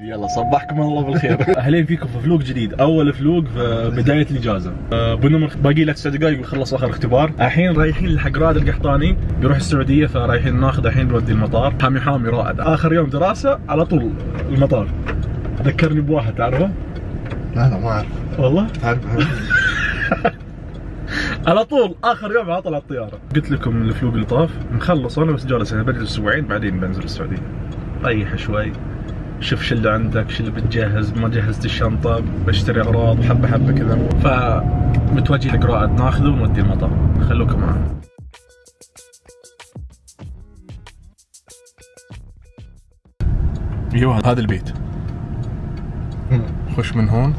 يلا صبحكم الله بالخير. أهلين فيكم في فلوق جديد. أول فلوق في بداية الإجازة. أه، بنمر باقي له تسع دقائق بنخلص آخر اختبار. الحين رايحين لحق رائد القحطاني بيروح السعودية فرايحين ناخذ الحين نودي المطار. حامي حامي رائد. آخر يوم دراسة على طول المطار. ذكرني بواحد تعرفه؟ لا لا ما أعرف. والله؟ أعرف على طول آخر يوم عطل على الطيارة. قلت لكم الفلوق اللي طاف. مخلص أنا بس جالس أنا بجلس أسبوعين بعدين بنزل السعودية. ريح شوي. شوف شو اللي عندك شو اللي بتجهز ما جهزت الشنطة بشتري أغراض حبة حبة كذا. فمتوجه لك رائد ناخذه ونوديه المطار. خلوكم معنا أيوه هذا البيت. خش من هون.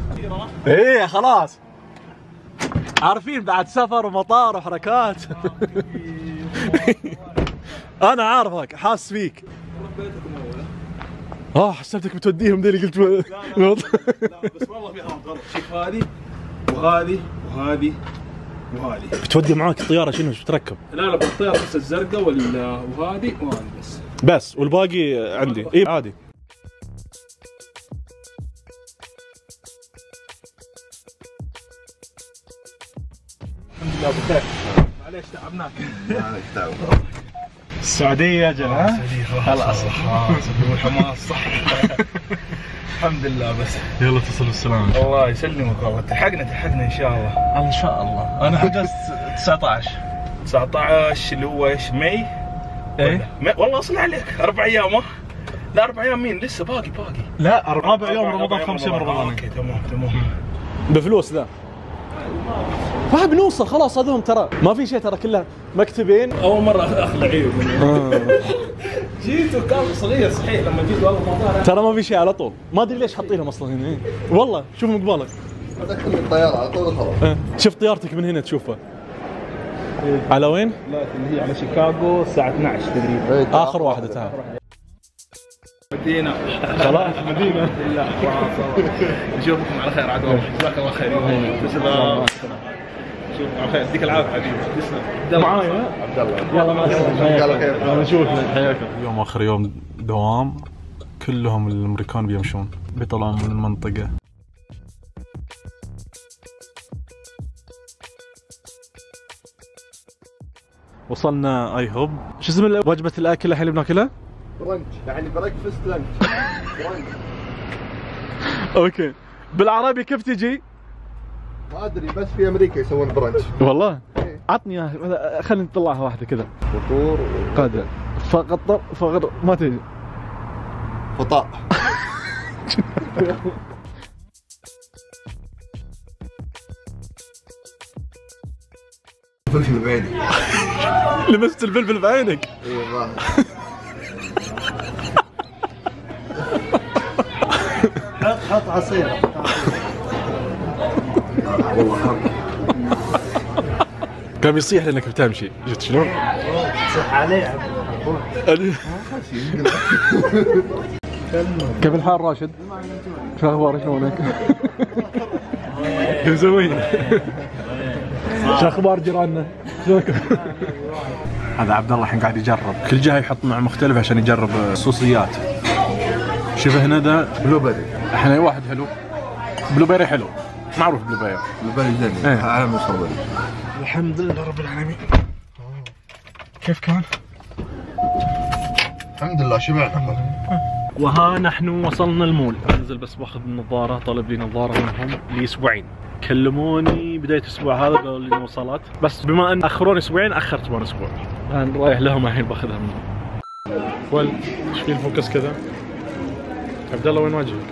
إيه خلاص. عارفين بعد سفر ومطار وحركات. أنا عارفك حاس فيك. آه حسبتك بتوديهم ذي اللي قلت لا بس والله في غلط. شوف هذه وهذه وهذه وهذه. بتودي معاك الطيارة شنو؟ إيش بتركب؟ لا لا بالطيارة بس الزرقاء وال- وهذه وهذه بس. بس والباقي عندي. اي عادي لا بخير. معليش تعبناك. السعودية أجل ها؟ خلاص. حماس صح. الحمد لله بس. يلا تصل بالسلامه الله يسلمك والله. تلحقنا تلحقنا إن شاء الله. إن شاء الله. أنا حجزت 19 19 اللي هو إيش May؟ إيه؟ والله أصل عليك. أربع أيام ها؟ لا أربع أيام مين؟ لسه باقي باقي. لا رابع يوم رمضان خمس يوم رمضان. رمضان. okay تمام تمام. بفلوس ذا ما بنوصل خلاص هذول ترى ما في شيء ترى كلها مكتبين أول مرة اخلع عيوب جيت وكان صغير صحيح لما جيت والله ترى ما في شيء على طول. ما أدري ليش حاطينهم أصلا هنا إيه. والله شوف من قبالك. الطيارة على طول خلاص إيه. شوف طيارتك من هنا تشوفها. على وين؟ لا اللي هي على شيكاغو الساعة 12 تقريبا آخر واحدة تعال مدينة. خلاص. مدينة. لا نشوفكم على خير عاد والله. جزاك الله خير. خير يديك العافية حبيبي. تسلم. معايا عبد الله. يلا مع السلامه قال خير. نشوفك. حياك يوم آخر يوم دوام. كلهم الأمريكان بيمشون بيطلعون من المنطقة. وصلنا IHOP شو اسم وجبة الأكل الحين اللي بناكلها؟ brunch يعني breakfast lunch brunch okay. بالعربي كيف تجي؟ ما أدري بس في أمريكا يسوون brunch والله؟ إيه. عطني إياها خلينا نطلعها واحدة كذا. فطور غداء. فقط فقط ما تجي فطاء. فلفل بعيني لمست الفلفل بعينك. اي والله حط حط عصير. والله كان بيصيح لأنك بتمشي شفت شلون؟ صح عليه كيف الحال راشد؟ شو أخبارك شلونك؟ شو مسوين؟ شو أخبار جيراننا؟ هذا عبد الله الحين قاعد يجرب كل جهة يحط نوع مختلف عشان يجرب الصوصيات شوف هنا ذا blueberry الحين اي واحد حلو blueberry حلو معروف blueberry زين إيه. عالم مصور الحمد لله رب العالمين. كيف كان؟ الحمد لله شبعنا وها نحن وصلنا المول. أنزل بس بأخذ النظاره طلب لي نظارة منهم لأسبوعين. كلموني بداية الأسبوع هذا قالوا لي وصلت. بس بما أن اخروني أسبوعين أخرت كمان أسبوع. الآن رايح لهم الحين بأخذها منهم. ول إيش في ال focus كذا؟ عبد الله وين وجهك؟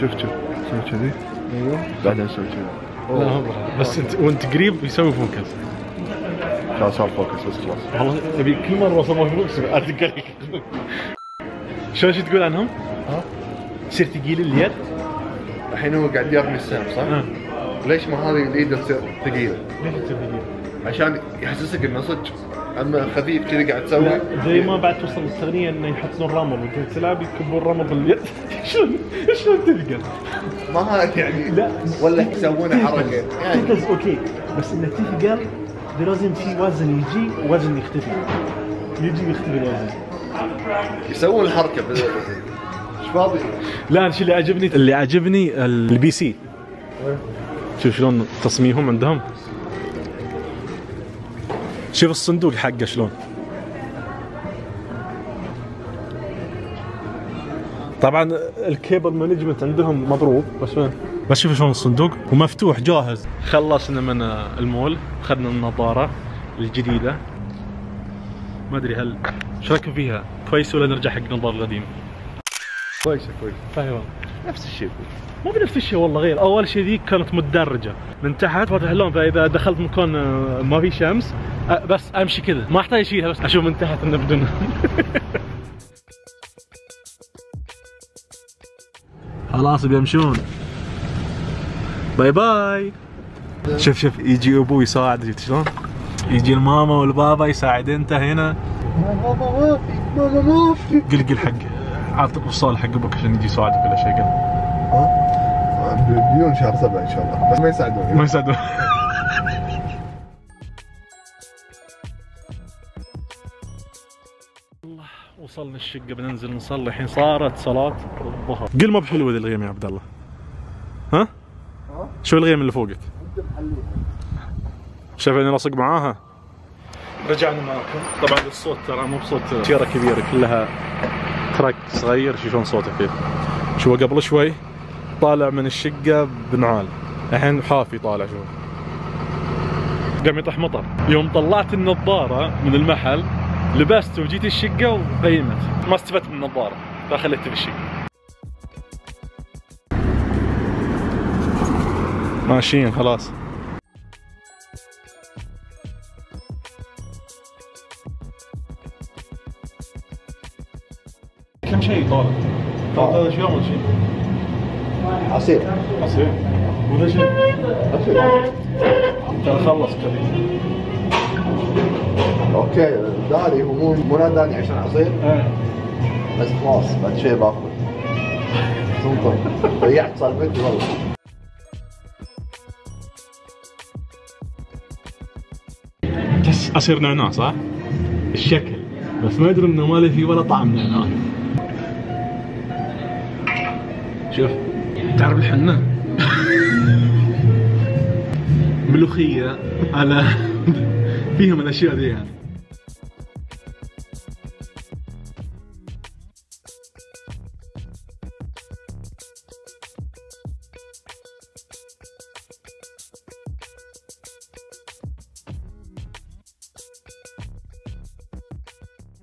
شوف شوف. سوي كذي. أيوه بعدين سوي كذي لا بس انت وأنت قريب يسوي focus خلاص صار focus بس خلاص والله أبي كل مرة اوصل focus شو شو تقول عنهم؟ ها؟ يصير ثقيل اليد؟ الحين هو قاعد يرمي السهم صح؟ آه ليش ما هذه الايد تصير ثقيلة؟ ليش تصير ثقيل؟ عشان يحسسك إنه صدق اما خفيف كذي قاعد تسوي؟ زي ما بعد توصل التقنيه إنه يحطون رمل. وانت تلعب يكبون رمل باليد. شلون شلون تلقى؟ ما هذا يعني. لا. ولا يسوون حركة. يعني. okay. بس إنه تثقل لازم في وزن يجي ووزن يختفي. يجي ويختفي الوزن. يسوون الحركة بس فاضي؟ لا الشيء اللي عجبني؟ اللي عجبني ال PC. شوف شلون تصميمهم عندهم. شوف الصندوق حقه شلون. طبعا ال cable management عندهم مضروب بس وين؟ بس شوف شلون الصندوق ومفتوح جاهز. خلصنا من المول أخذنا النظارة الجديدة. ما أدري هل إيش رأيكم فيها؟ كويس ولا نرجع حق النظارة القديمة؟ كويسة كويسة. أيوه نفس الشيء. مو بنفس الشيء والله غير أول شيء ذيك كانت متدرجة. من تحت فاتح اللون فإذا دخلت مكان آه، ما في شمس بس أمشي كذا. ما أحتاج أشيلها بس أشوف من تحت انه بدون خلاص بيمشون bye bye شوف شوف يجي أبوي يساعد شفت شلون؟ يجي الماما والبابا يساعد أنت هنا. ماما ما في ماما ما في قل قل حق عاطف وصال حق أبوك عشان يجي يساعدك ولا شيء قل بيون شهر سبعة إن شاء الله. بس ما يساعدوني. ما يساعدون وصلنا الشقة بننزل نصلي. الحين صارت صلاة الظهر. قل ما بحلوة ذي الغيم يا عبد الله. ها؟ شو الغيم اللي فوقك؟ شايف إني لاصق معاها؟ رجعنا معاكم طبعا الصوت ترى مو بصوت سيارة كبيرة كلها تراك صغير شو شلون صوته فيه شو قبل شوي طالع من الشقة بنعال الحين حافي طالع شوف قام يطيح مطر. يوم طلعت النظارة من المحل لبست وجيت الشقة وغيمت ما استفدت من النظارة فخليتها في الشقة. ماشيين خلاص. كم شيء طالع طالع هذا شيء اول شيء؟ عصير. عصير. وذا شيء؟ عصير. ترى خلص كذي أوكي داري هو مو مو ناداني عشان عصير بس خلاص بعد شوي سلطة ضيعت سالفتي والله تحس عصير نعناع صح؟ الشكل بس ما ادري انه ما له فيه ولا طعم نعناع شوف تعرف الحنة ملوخية على فيهم الاشياء ذي يعني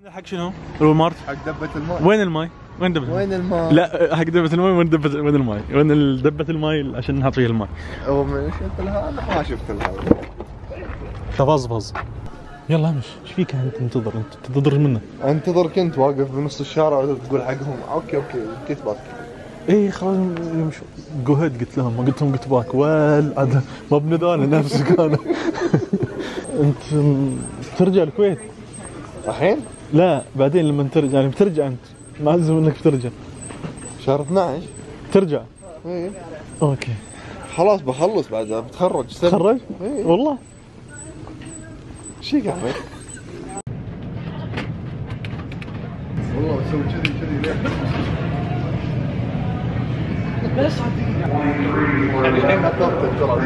حق شنو؟ ال Walmart حق دبة الماء وين الماي؟ وين دبة الماي؟ وين الماء؟ لا حق دبة الماي وين دبة وين الماي؟ وين دبة الماي عشان نحط فيها الماي؟ هو من شفت لها أنا ما شفت لها تفظفظ يلا امش إيش فيك انت تنتظر انت تنتظر منه؟ انتظر كنت واقف بنص الشارع وتقول حقهم أوكي أوكي كنت باك اي خلاص يمشوا جو هيد قلت لهم ما قلت لهم قلت باك ويل عاد ما بندانه نفسك أنا انت ترجع الكويت الحين لا بعدين لما ترجع يعني بترجع أنت. معزم إنك بترجع. شهر 12 ترجع؟ إيه okay. خلاص بخلص بعد بتخرج. سنة تخرج؟ إيه والله. شي قاعد. والله بسوي كذي كذي ليه؟ بس. يعني الحين اثرت ترى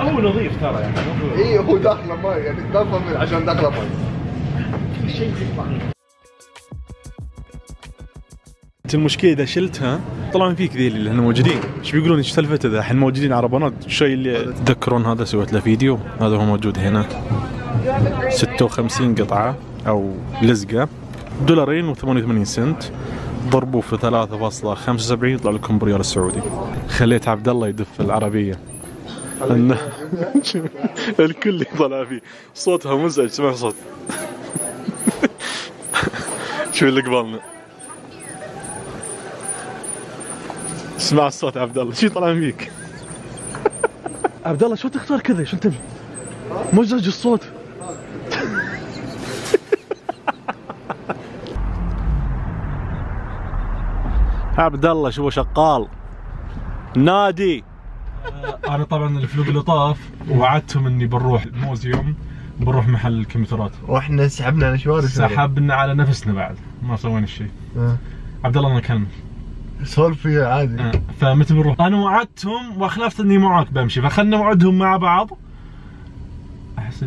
هو نظيف ترى يعني إي هو داخله ماي يعني تنظم عشان داخله ماي. أنت المشكلة إذا شلتها طلعوا فيك ذي اللي هن موجودين. إيش بيقولون؟ إيش سالفته ذا الحين موجودين عربانات الشيء اللي تذكرون هذا؟ سويت له فيديو. هذا هو موجود هنا. 56 قطعة أو لزقة. دولارين و88 سنت. ضربوه في 3.75 يطلع لكم بريال السعودي. خليت عبد الله يدف العربية. الكل يطلع فيه. صوتها مزعج سمع صوت. شو اللي قبالنا اسمع الصوت يا عبد الله. شو طلع فيك؟ عبد الله شو تختار كذا؟ شو تبي؟ مزعج الصوت. عبد الله شو شغال نادي. أنا طبعا الفلوق اللي طاف وعدتهم إني بنروح الموزيوم. بنروح محل الكمبيوترات. وإحنا سحبنا على شوارع سحبنا على نفسنا بعد ما سوينا شيء عبد الله أنا كلمه سولف فيها عادي. آه، فمتى بنروح؟ أنا وعدتهم وأخلفت إني معاك بمشي فخلنا نوعدهم مع بعض. احس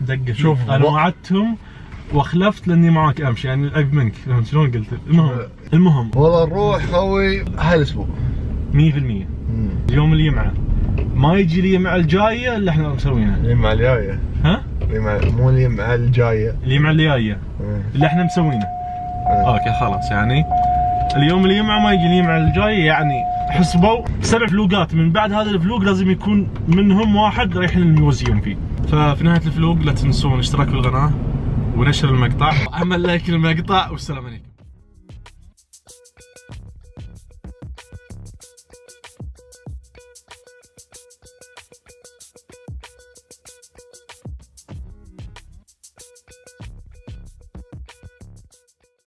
دقة. شوف، أنا وعدتهم وأخلفت لإني معاك أمشي يعني الاب منك. فهمت شلون قلت؟ المهم المهم. والله نروح خوي هالاسبوع 100% اليوم الجمعه ما يجي الجمعه الجاية اللي إحنا مسوينها. الجمعة الجاية. ها؟ مو الجاية. الجمعه الجاية. اللي إحنا مسوينه. okay خلاص يعني اليوم الجمعه ما يجي الجمعه الجاية يعني حسبوا سبع فلوقات. من بعد هذا ال vlog لازم يكون منهم واحد رايحين ال museum فيه. ففي نهاية ال vlog لا تنسون الاشتراك في القناة ونشر المقطع. عمل like للمقطع والسلام عليكم.